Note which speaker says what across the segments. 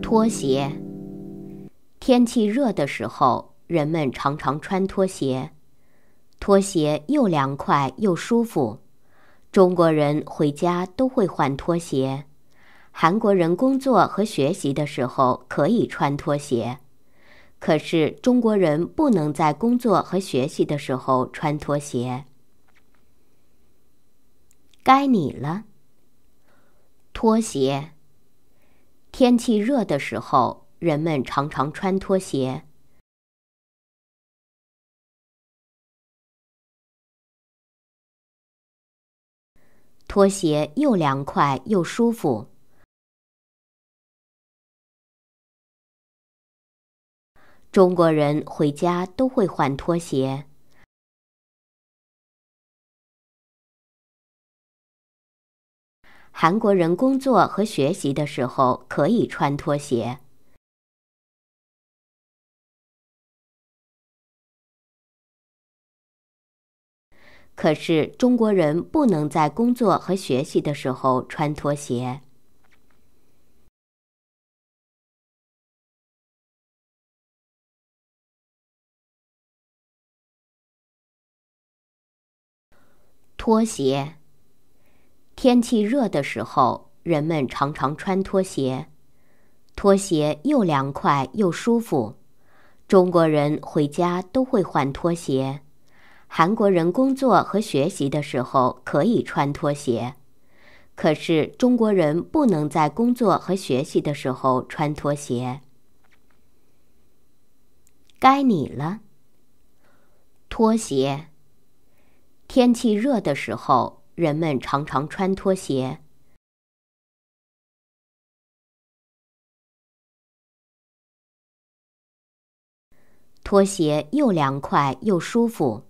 Speaker 1: 拖鞋。天气热的时候，人们常常穿拖鞋。拖鞋又凉快又舒服。中国人回家都会换拖鞋，韩国人工作和学习的时候可以穿拖鞋。可是中国人不能在工作和学习的时候穿拖鞋。该你了。拖鞋。天气热的时候，人们常常穿拖鞋。拖鞋又凉快又舒服。中国人回家都会换拖鞋。韩国人工作和学习的时候可以穿拖鞋，可是中国人不能在工作和学习的时候穿拖鞋。拖鞋。天气热的时候，人们常常穿拖鞋。拖鞋又凉快又舒服。中国人回家都会换拖鞋。韩国人工作和学习的时候可以穿拖鞋，可是中国人不能在工作和学习的时候穿拖鞋。该你了。拖鞋。天气热的时候。人们常常穿拖鞋。拖鞋又凉快又舒服。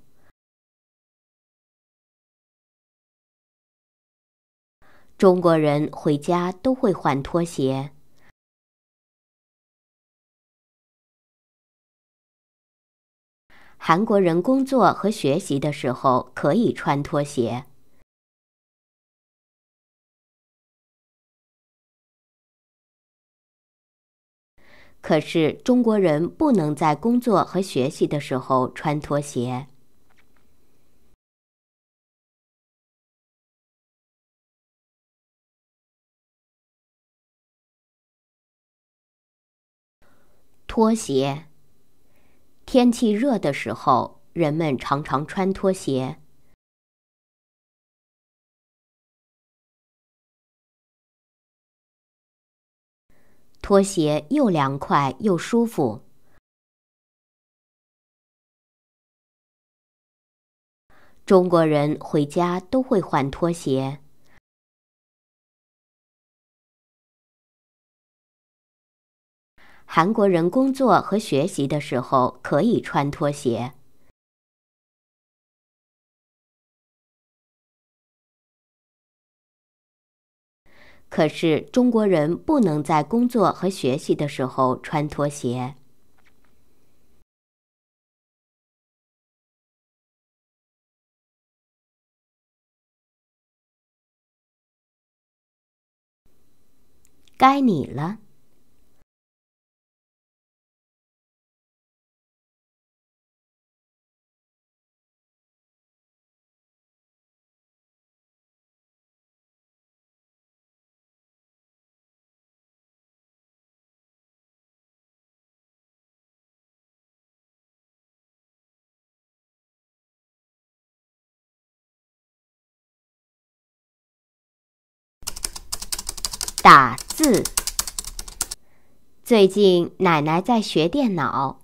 Speaker 1: 中国人回家都会换拖鞋。韩国人工作和学习的时候可以穿拖鞋。可是中国人不能在工作和学习的时候穿拖鞋。拖鞋。天气热的时候，人们常常穿拖鞋。拖鞋又凉快又舒服。中国人回家都会换拖鞋。韩国人工作和学习的时候可以穿拖鞋。可是中国人不能在工作和学习的时候穿拖鞋。该你了。打字。最近奶奶在学电脑。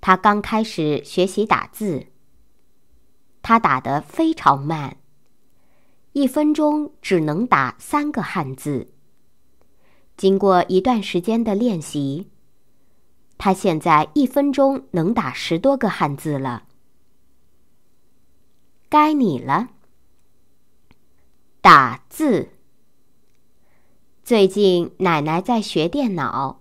Speaker 1: 她刚开始学习打字。她打得非常慢，一分钟只能打三个汉字。经过一段时间的练习，她现在一分钟能打十多个汉字了。该你了。打字。最近奶奶在学电脑。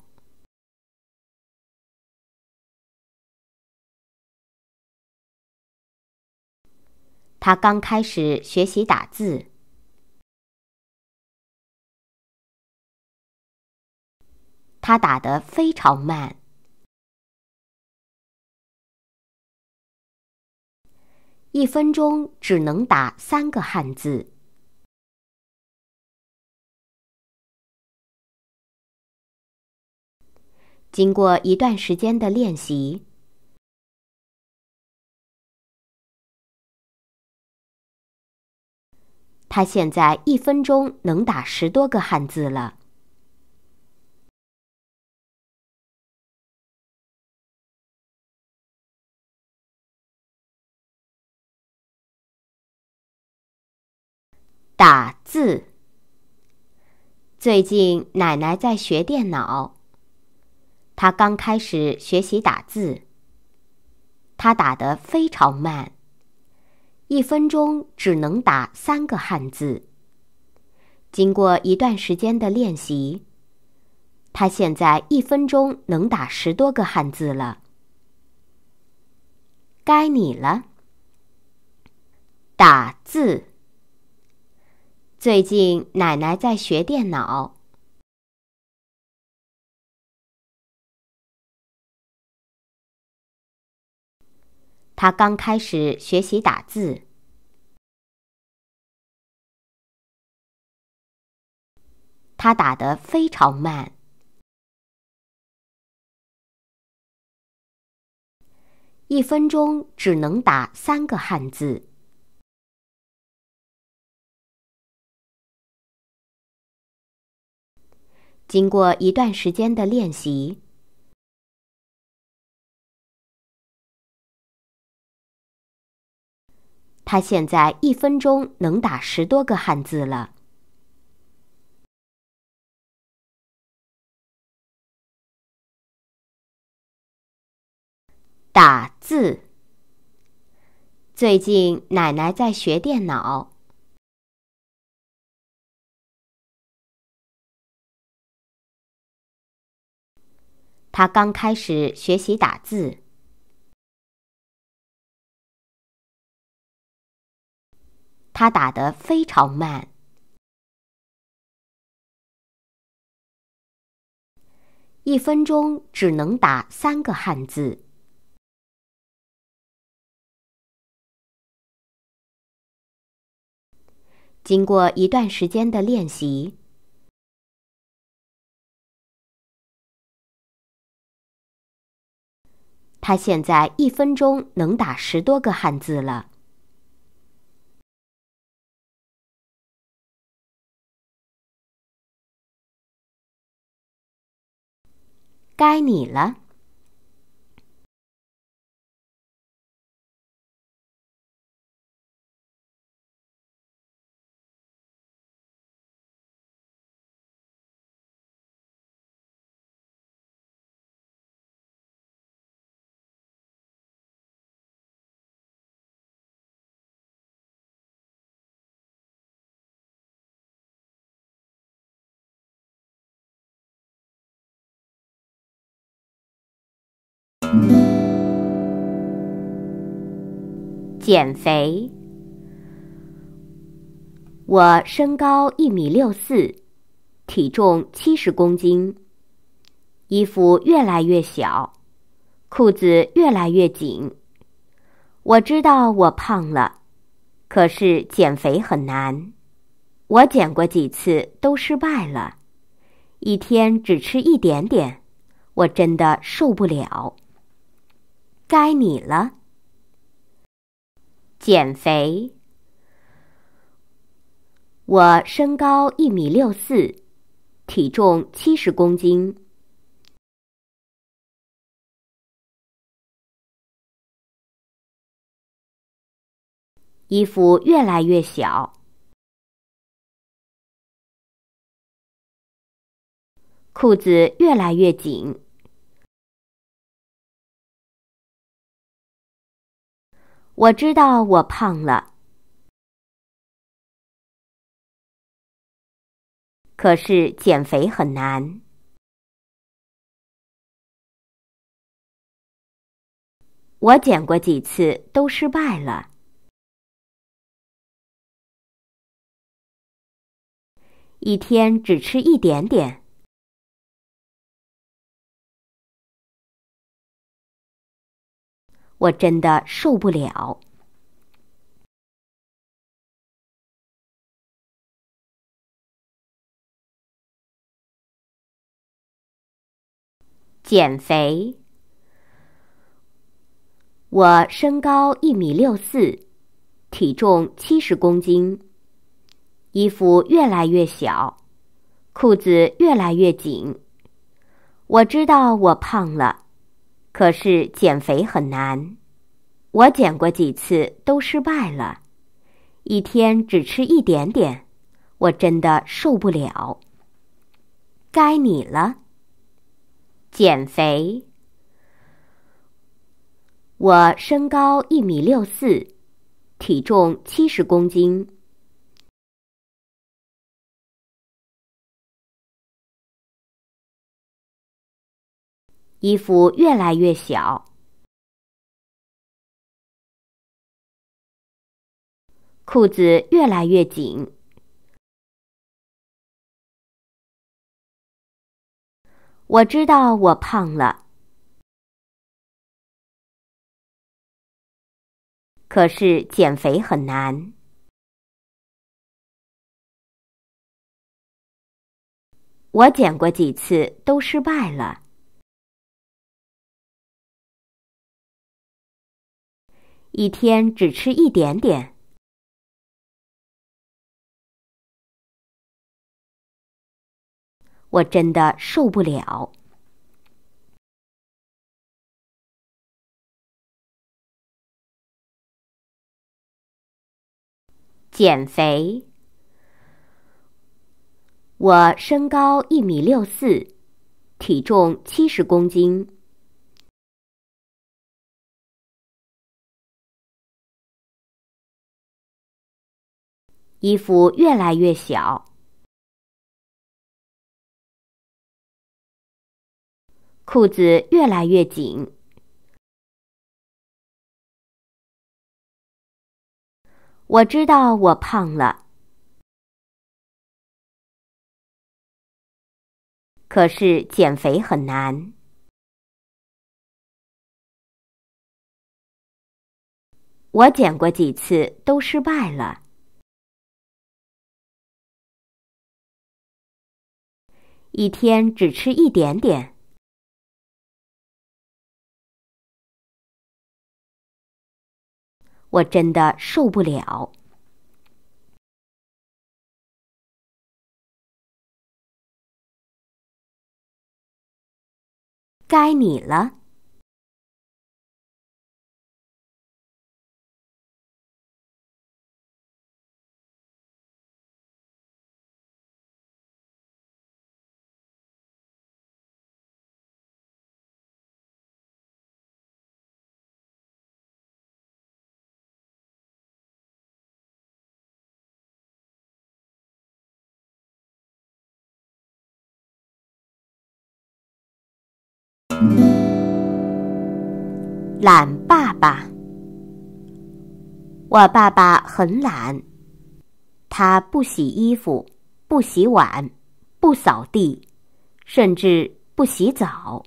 Speaker 1: 他刚开始学习打字。他打的非常慢。一分钟只能打三个汉字。经过一段时间的练习，他现在一分钟能打十多个汉字了。打字。最近奶奶在学电脑，他刚开始学习打字。他打得非常慢，一分钟只能打三个汉字。经过一段时间的练习，他现在一分钟能打十多个汉字了。该你了。打字。最近奶奶在学电脑，他刚开始学习打字，他打得非常慢，一分钟只能打三个汉字。经过一段时间的练习，他现在一分钟能打十多个汉字了。打字。最近奶奶在学电脑。他刚开始学习打字，他打得非常慢，一分钟只能打三个汉字。经过一段时间的练习。他现在一分钟能打十多个汉字了。该你了。减肥。我身高一米六四，体重七十公斤，衣服越来越小，裤子越来越紧。我知道我胖了，可是减肥很难。我减过几次都失败了，一天只吃一点点，我真的受不了。该你了。减肥。我身高一米六四，体重七十公斤，衣服越来越小，裤子越来越紧。我知道我胖了，可是减肥很难。我减过几次都失败了，一天只吃一点点。我真的受不了。减肥。我身高一米六四，体重七十公斤，衣服越来越小，裤子越来越紧。我知道我胖了，可是减肥很难。我减过几次都失败了，一天只吃一点点，我真的受不了。该你了。减肥。我身高一米六四，体重七十公斤，衣服越来越小，裤子越来越紧。我知道我胖了，可是减肥很难。我减过几次都失败了，一天只吃一点点。我真的受不了。减肥。我身高一米六四，体重七十公斤，衣服越来越小。裤子越来越紧，我知道我胖了，可是减肥很难。我减过几次都失败了，一天只吃一点点。我真的受不了。该你了。懒爸爸，我爸爸很懒，他不洗衣服，不洗碗，不扫地，甚至不洗澡。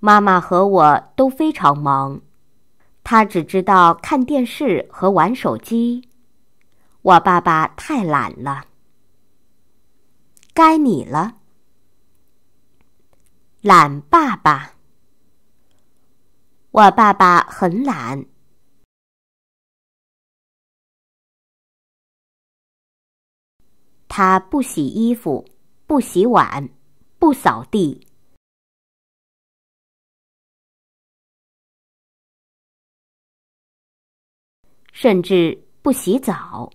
Speaker 1: 妈妈和我都非常忙，他只知道看电视和玩手机。我爸爸太懒了，该你了。懒爸爸，我爸爸很懒，他不洗衣服，不洗碗，不扫地，甚至不洗澡。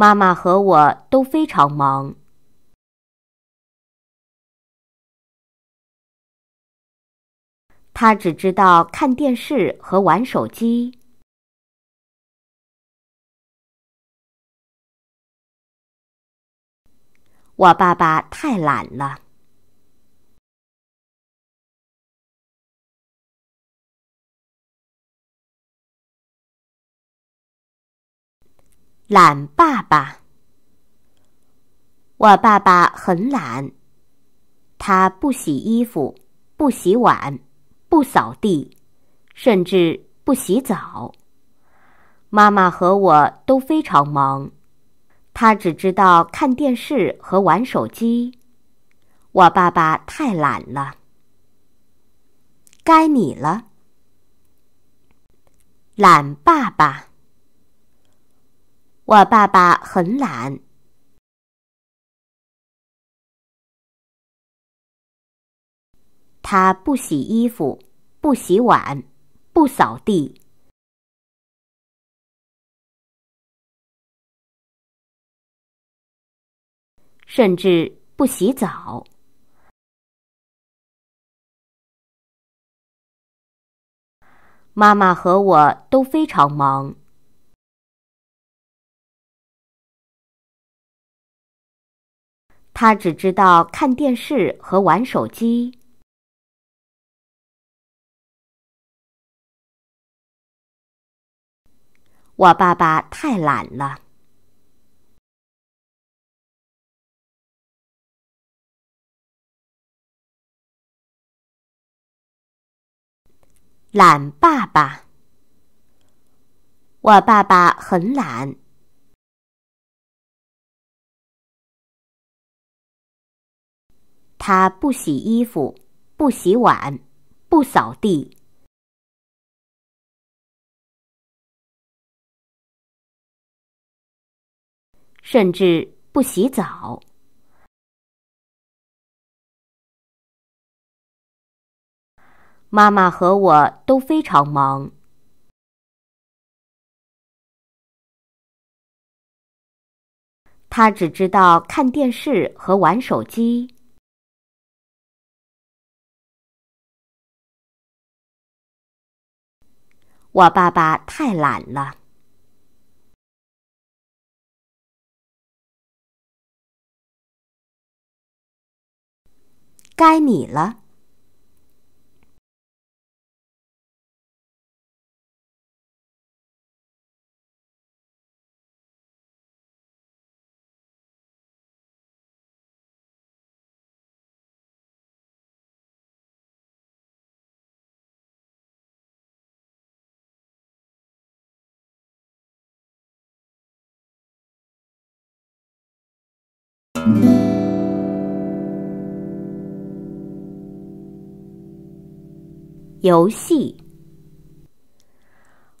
Speaker 1: 妈妈和我都非常忙，他只知道看电视和玩手机。我爸爸太懒了。懒爸爸，我爸爸很懒，他不洗衣服，不洗碗，不扫地，甚至不洗澡。妈妈和我都非常忙，他只知道看电视和玩手机。我爸爸太懒了。该你了，懒爸爸。我爸爸很懒，他不洗衣服，不洗碗，不扫地，甚至不洗澡。妈妈和我都非常忙。他只知道看电视和玩手机。我爸爸太懒了。懒爸爸，我爸爸很懒。他不洗衣服，不洗碗，不扫地，甚至不洗澡。妈妈和我都非常忙，他只知道看电视和玩手机。我爸爸太懒了。该你了。游戏，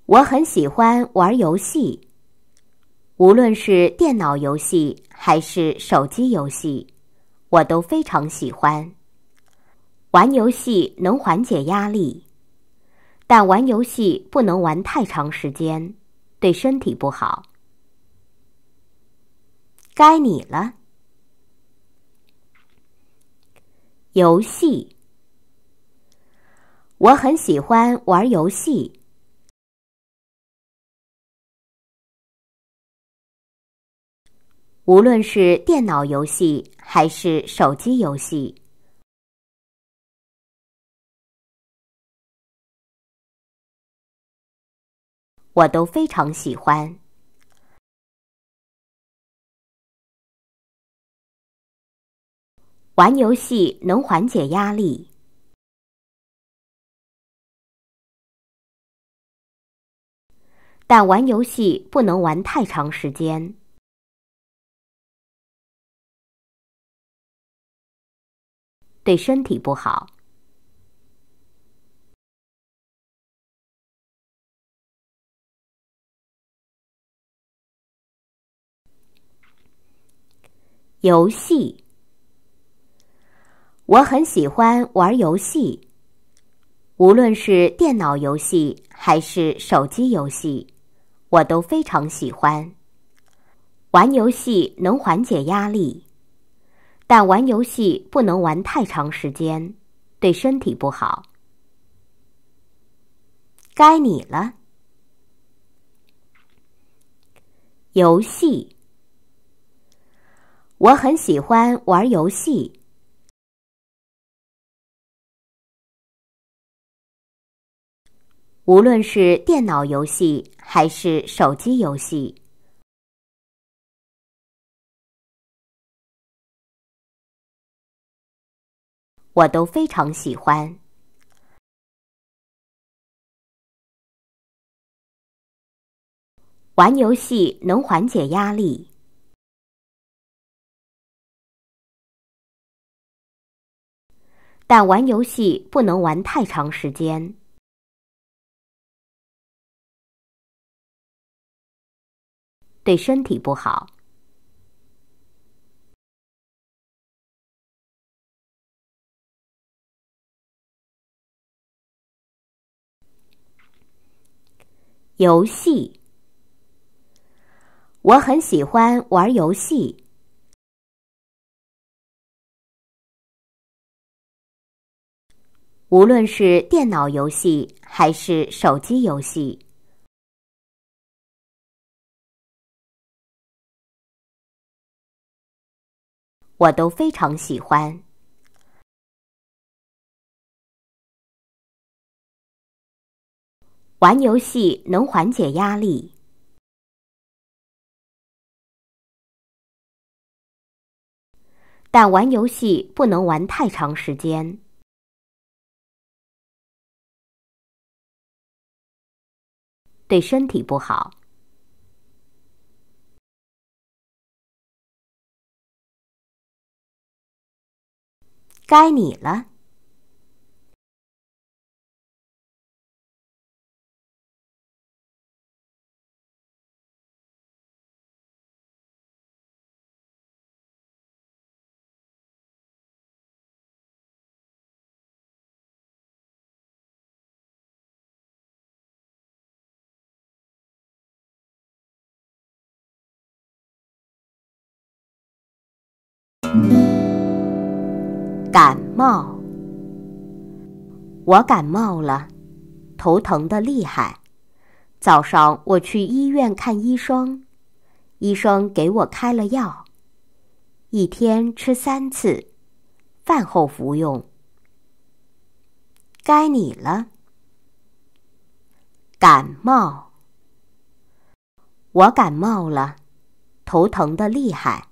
Speaker 1: 我很喜欢玩游戏，无论是电脑游戏还是手机游戏，我都非常喜欢。玩游戏能缓解压力，但玩游戏不能玩太长时间，对身体不好。该你了。游戏，我很喜欢玩游戏，无论是电脑游戏还是手机游戏，我都非常喜欢。玩游戏能缓解压力，但玩游戏不能玩太长时间，对身体不好。游戏。我很喜欢玩游戏，无论是电脑游戏还是手机游戏，我都非常喜欢。玩游戏能缓解压力，但玩游戏不能玩太长时间，对身体不好。该你了。游戏，我很喜欢玩游戏。无论是电脑游戏还是手机游戏。我都非常喜欢。玩游戏能缓解压力，但玩游戏不能玩太长时间，对身体不好。游戏，我很喜欢玩游戏，无论是电脑游戏还是手机游戏，我都非常喜欢。玩游戏能缓解压力，但玩游戏不能玩太长时间，对身体不好。该你了。感冒，我感冒了，头疼的厉害。早上我去医院看医生，医生给我开了药，一天吃三次，饭后服用。该你了。感冒，我感冒了，头疼的厉害。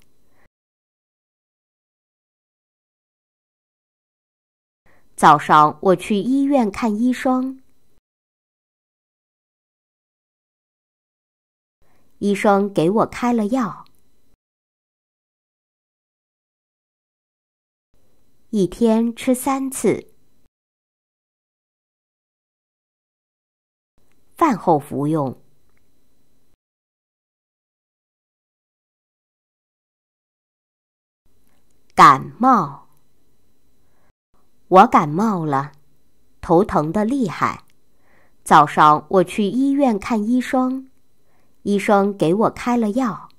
Speaker 1: 早上我去医院看医生，医生给我开了药，一天吃三次，饭后服用。感冒。我感冒了，头疼的厉害。早上我去医院看医生，医生给我开了药，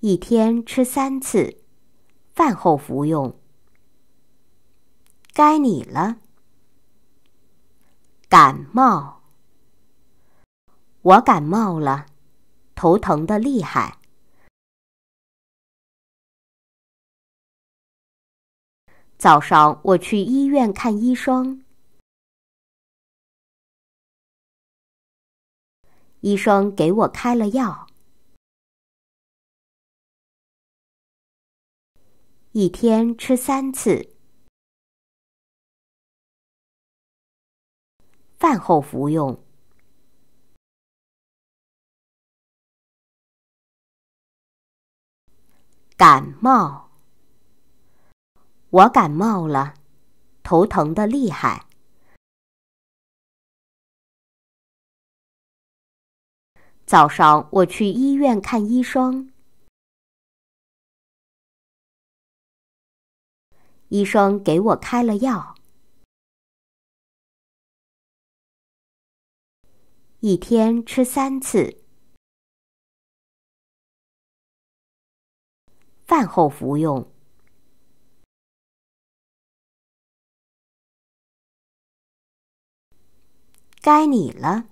Speaker 1: 一天吃三次，饭后服用。该你了。感冒。我感冒了，头疼的厉害。早上我去医院看医生，医生给我开了药，一天吃三次，饭后服用。感冒。我感冒了，头疼的厉害。早上我去医院看医生，医生给我开了药，一天吃三次，饭后服用。该你了。